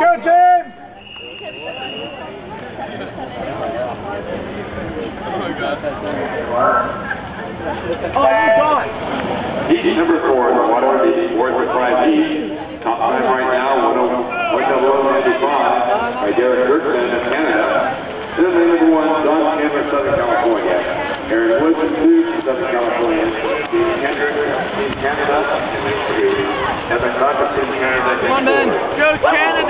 Go, James! Oh, you got Heat number four, the water is fourth with five heat. Top time right now, one oh, one double oh ninety-five by Derek Bergman of Canada. Then number one, Don Cameron, Southern California. Aaron Woodson, two, Southern California. Steve Kendrick, Team Canada, and then three. Evan Crocker, Canada, Come on, Ben.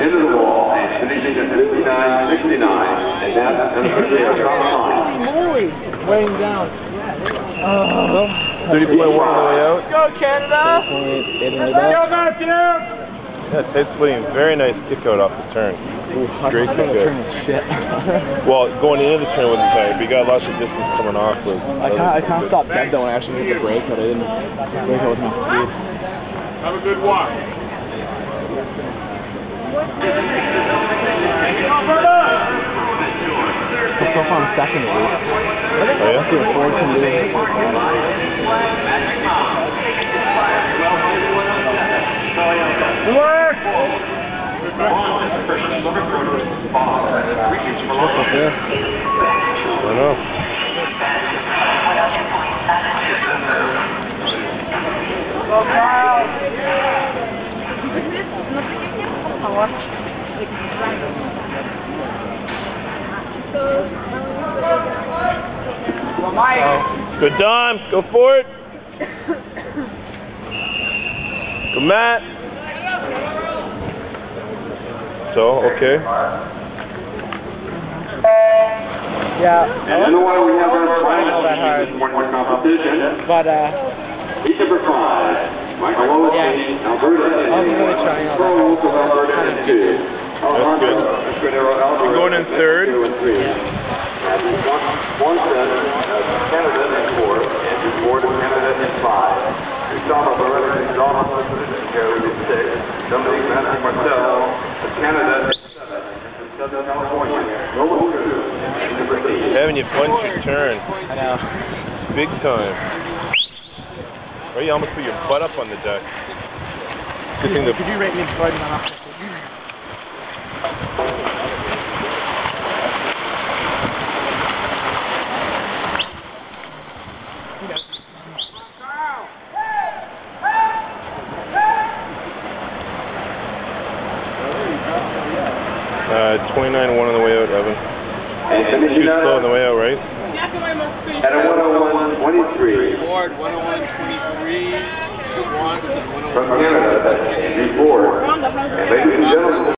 into the wall and finishing at 59 69 and that's unofficially a top line. Moly! Weighing down. Oh. 30.1 on the way out. Go Canada! Go, Matthew! Yeah, tight splitting. Very nice kick out off the turn. Great kick out. shit. Well, going into the turn wasn't tight, but you got lots of distance coming off. Was, I can't, I can't stop dead though when I actually hit the brake, but I didn't brake out with my speed. Have a good walk. I'm so far I'm second at least. Oh, yeah? Doing four can do. Work! What's up there? I know. Good Dom, go for it. Good Matt. So, okay. Yeah, And then why we have our all that hard. final competition. but uh, Heat number five, Michael Lowes, Yeah. Alberta, I wasn't really trying all that Controls of Alberta and two. That's good. Escudero Alvarez. You're going in third? Two and three. And one, one set, uh, Canada in four, Andrew Ford of Canada in five. Gustavo Barrera and Don in six. Dominique Matthew Marcel of Canada in seven. Southern California, Roland Cruz, number eight. Having you punch your turn. I know. Big time. Or you almost put your butt up on the deck. Good thing the Could you rate me sliding on off? uh, 29-1 on the way out, Evan. And finishing Too slow on the way out, right? at a 101.23 Ford 101.23, Swanson from Canada, that's Andrew Ford. And ladies and gentlemen,